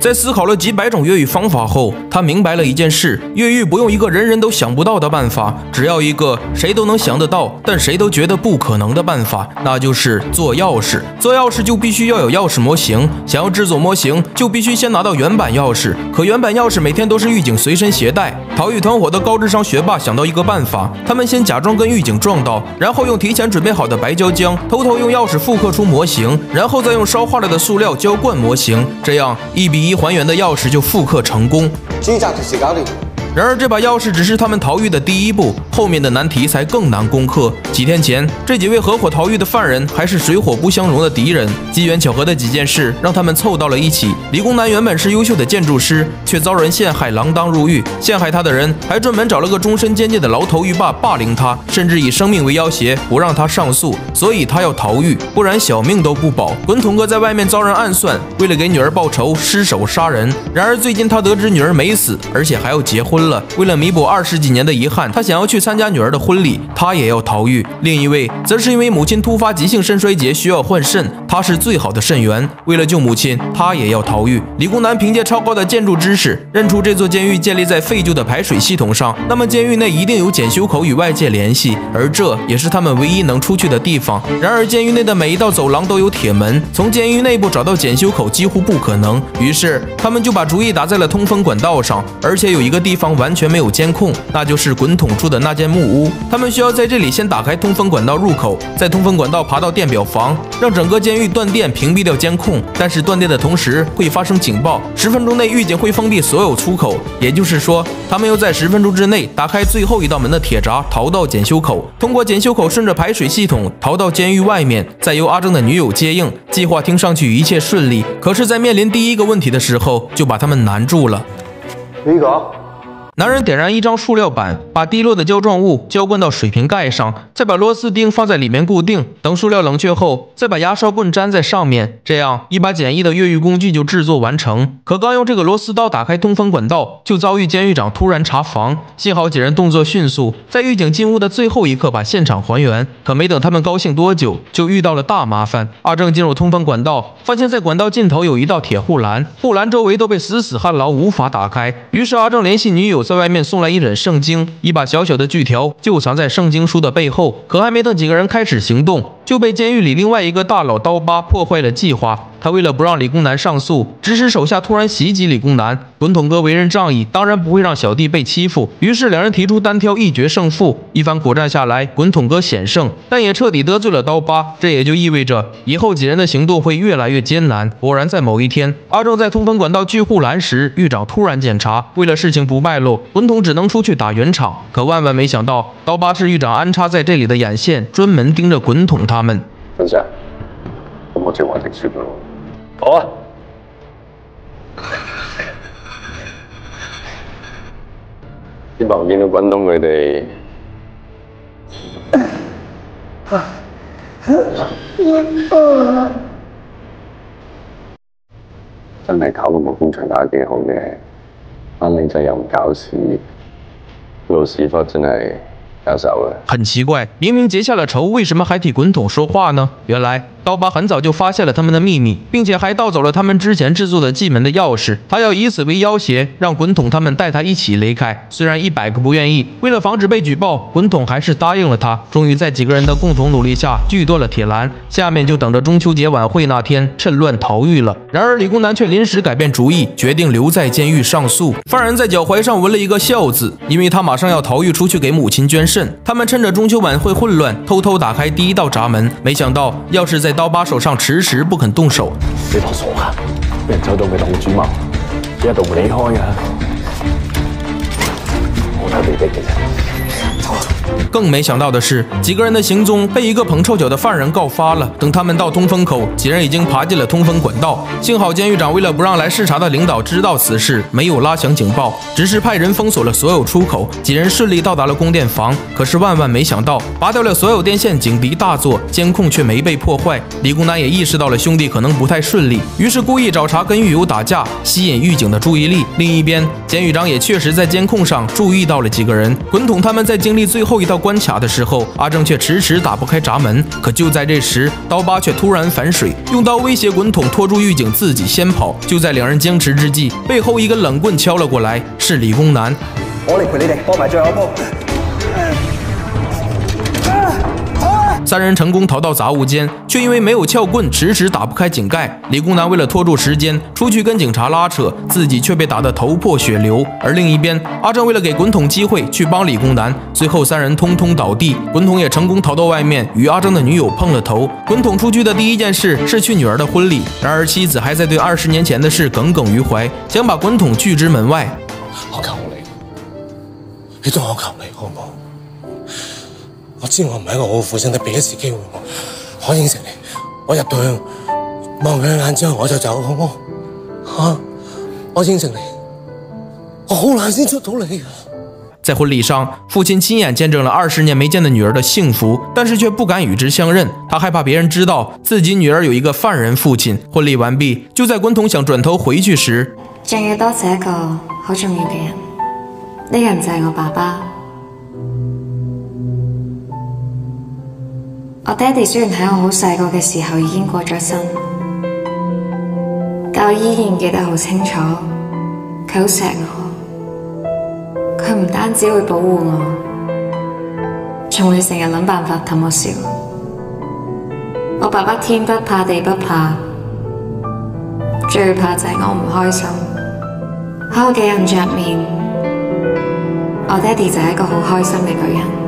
在思考了几百种越狱方法后，他明白了一件事：越狱不用一个人人都想不到的办法，只要一个谁都能想得到，但谁都觉得不可能的办法，那就是做钥匙。做钥匙就必须要有钥匙模型，想要制作模型，就必须先拿到原版钥匙。可原版钥匙每天都是狱警随身携带。逃狱团伙的高智商学霸想到一个办法，他们先假装跟狱警撞到，然后用提前准备好的白胶浆偷偷用钥匙复刻出模型，然后再用烧化了的塑料浇灌模型，这样一比一还原的钥匙就复刻成功。然而，这把钥匙只是他们逃狱的第一步，后面的难题才更难攻克。几天前，这几位合伙逃狱的犯人还是水火不相容的敌人。机缘巧合的几件事让他们凑到了一起。理工男原本是优秀的建筑师，却遭人陷害，锒铛入狱。陷害他的人还专门找了个终身监禁的牢头狱霸霸凌他，甚至以生命为要挟，不让他上诉。所以他要逃狱，不然小命都不保。滚筒哥在外面遭人暗算，为了给女儿报仇，失手杀人。然而最近他得知女儿没死，而且还要结婚。了，为了弥补二十几年的遗憾，他想要去参加女儿的婚礼，他也要逃狱。另一位则是因为母亲突发急性肾衰竭需要换肾，他是最好的肾源，为了救母亲，他也要逃狱。理工男凭借超高的建筑知识，认出这座监狱建立在废旧的排水系统上，那么监狱内一定有检修口与外界联系，而这也是他们唯一能出去的地方。然而监狱内的每一道走廊都有铁门，从监狱内部找到检修口几乎不可能。于是他们就把主意打在了通风管道上，而且有一个地方。完全没有监控，那就是滚筒处的那间木屋。他们需要在这里先打开通风管道入口，在通风管道爬到电表房，让整个监狱断电，屏蔽掉监控。但是断电的同时会发生警报，十分钟内狱警会封闭所有出口。也就是说，他们要在十分钟之内打开最后一道门的铁闸，逃到检修口，通过检修口顺着排水系统逃到监狱外面，再由阿正的女友接应。计划听上去一切顺利，可是，在面临第一个问题的时候，就把他们难住了。呢个？男人点燃一张塑料板，把滴落的胶状物浇灌到水瓶盖上，再把螺丝钉放在里面固定。等塑料冷却后，再把牙刷棍粘在上面，这样一把简易的越狱工具就制作完成。可刚用这个螺丝刀打开通风管道，就遭遇监狱长突然查房。幸好几人动作迅速，在狱警进屋的最后一刻把现场还原。可没等他们高兴多久，就遇到了大麻烦。阿正进入通风管道，发现在管道尽头有一道铁护栏，护栏周围都被死死焊牢，无法打开。于是阿正联系女友。在外面送来一本圣经，一把小小的锯条就藏在圣经书的背后。可还没等几个人开始行动，就被监狱里另外一个大佬刀疤破坏了计划。他为了不让理工男上诉，指使手下突然袭击理工男。滚筒哥为人仗义，当然不会让小弟被欺负。于是两人提出单挑，一决胜负。一番苦战下来，滚筒哥险胜，但也彻底得罪了刀疤。这也就意味着以后几人的行动会越来越艰难。果然，在某一天，阿正在通风管道锯护栏时，狱长突然检查，为了事情不败露，滚筒只能出去打圆场。可万万没想到，刀疤是狱长安插在这里的眼线，专门盯着滚筒他们。等一下，我这话挺实的。好啊！希望见到滚筒佢哋，真系搞个木工场打得几好嘅，班靓仔又唔搞事，老屎忽真系〜很奇怪，明明结下了仇，为什么还替滚筒说话呢？原来刀疤很早就发现了他们的秘密，并且还盗走了他们之前制作的进门的钥匙。他要以此为要挟，让滚筒他们带他一起离开。虽然一百个不愿意，为了防止被举报，滚筒还是答应了他。终于在几个人的共同努力下，锯断了铁栏。下面就等着中秋节晚会那天趁乱逃狱了。然而理工男却临时改变主意，决定留在监狱上诉。犯人在脚踝上纹了一个孝字，因为他马上要逃狱出去给母亲捐肾。他们趁着中秋晚会混乱，偷偷打开第一道闸门，没想到钥匙在刀疤手上迟迟不肯动手。你当傻啊？俾人走到佢同主谋，一度唔离开噶，我睇你哋嘅啫。更没想到的是，几个人的行踪被一个捧臭脚的犯人告发了。等他们到通风口，几人已经爬进了通风管道。幸好监狱长为了不让来视察的领导知道此事，没有拉响警报，只是派人封锁了所有出口。几人顺利到达了供电房。可是万万没想到，拔掉了所有电线，警笛大作，监控却没被破坏。理工男也意识到了兄弟可能不太顺利，于是故意找茬跟狱友打架，吸引狱警的注意力。另一边，监狱长也确实在监控上注意到了几个人。滚筒他们在经历最后。后一道关卡的时候，阿正却迟迟打不开闸门。可就在这时，刀疤却突然反水，用刀威胁滚筒拖住狱警，自己先跑。就在两人僵持之际，背后一根冷棍敲了过来，是理工男。我嚟陪你哋帮埋最后一鋪。三人成功逃到杂物间，却因为没有撬棍，迟迟打不开井盖。理工男为了拖住时间，出去跟警察拉扯，自己却被打得头破血流。而另一边，阿正为了给滚筒机会去帮理工男，最后三人通通倒地，滚筒也成功逃到外面，与阿正的女友碰了头。滚筒出去的第一件事是去女儿的婚礼，然而妻子还在对二十年前的事耿耿于怀，想把滚筒拒之门外。我求你，你都我求你好不好？我知我唔系一个好父亲，你俾一次机会我，我应承你，我入到去望佢一眼之后我就走，好唔好？吓，我应承你，我好难先出到嚟啊！在婚礼上，父亲亲眼见证了二十年没见的女儿的幸福，但是却不敢与之相认。他害怕别人知道自己女儿有一个犯人父亲。婚礼完毕，就在滚筒想转头回去时，仲要多谢一个好重要嘅人，呢个人就系我爸爸。我爹哋虽然喺我好细个嘅时候已经过咗身，但我依然记得好清楚，佢好锡我，佢唔单止会保护我，仲会成日谂办法氹我笑。我爸爸天不怕地不怕，最怕就系我唔开心。喺我嘅印象面，我爹哋就系一个好开心嘅女人。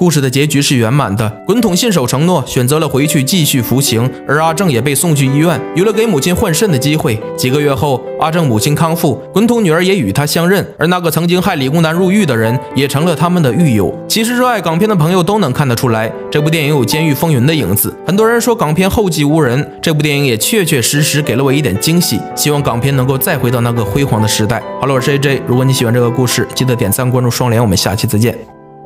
故事的结局是圆满的，滚筒信守承诺，选择了回去继续服刑，而阿正也被送去医院，有了给母亲换肾的机会。几个月后，阿正母亲康复，滚筒女儿也与他相认，而那个曾经害理工男入狱的人也成了他们的狱友。其实热爱港片的朋友都能看得出来，这部电影有《监狱风云》的影子。很多人说港片后继无人，这部电影也确确实实给了我一点惊喜。希望港片能够再回到那个辉煌的时代。好了，我是 AJ，如果你喜欢这个故事，记得点赞、关注、双连，我们下期再见。